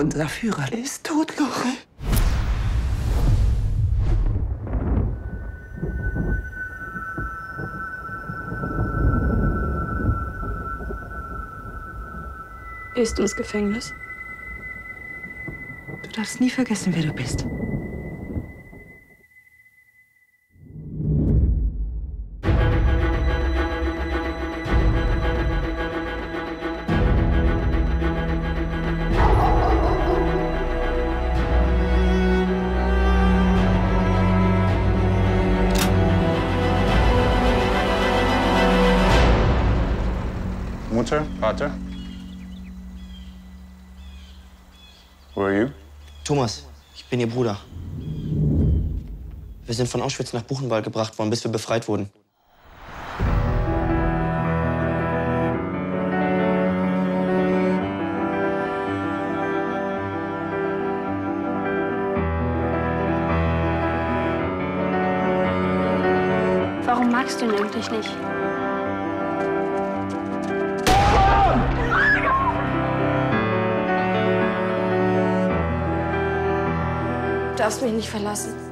Unser Führer ist tot, Lore. Gehst du ins Gefängnis? Du darfst nie vergessen, wer du bist. Mutter, Vater? Who are you? Thomas, ich bin Ihr Bruder. Wir sind von Auschwitz nach Buchenwald gebracht worden, bis wir befreit wurden. Warum magst du ihn eigentlich nicht? Darfst mich nicht verlassen.